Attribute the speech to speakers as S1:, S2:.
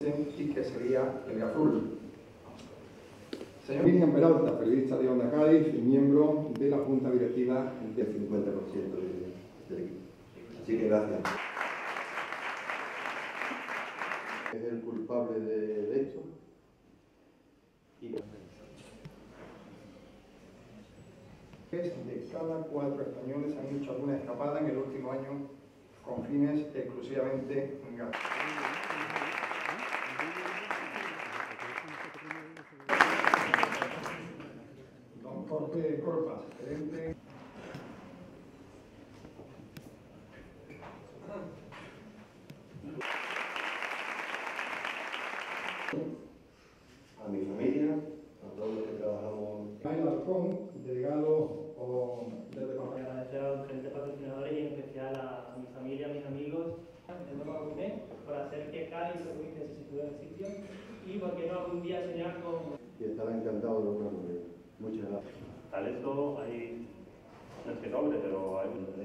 S1: y que sería el azul.
S2: Señor Miriam Peralta, periodista de Onda Cádiz y miembro de la Junta Directiva
S3: del 50% del equipo. Así que gracias. Es el culpable de esto. Y...
S1: De cada cuatro españoles han hecho alguna escapada en el último año con fines exclusivamente gástricos. Jorge Corpas, gerente.
S3: A mi familia, a todos los que trabajamos.
S1: Manuel Alcón, delegado o del departamento.
S4: Agradecer a los diferentes patrocinadores y en especial a mi familia, a mis amigos, por hacer que Cádiz se sitúe en el sitio y por qué no algún día soñar con
S3: Y estará encantado de lograr Muchas
S5: talento hay, no es que sobre, pero hay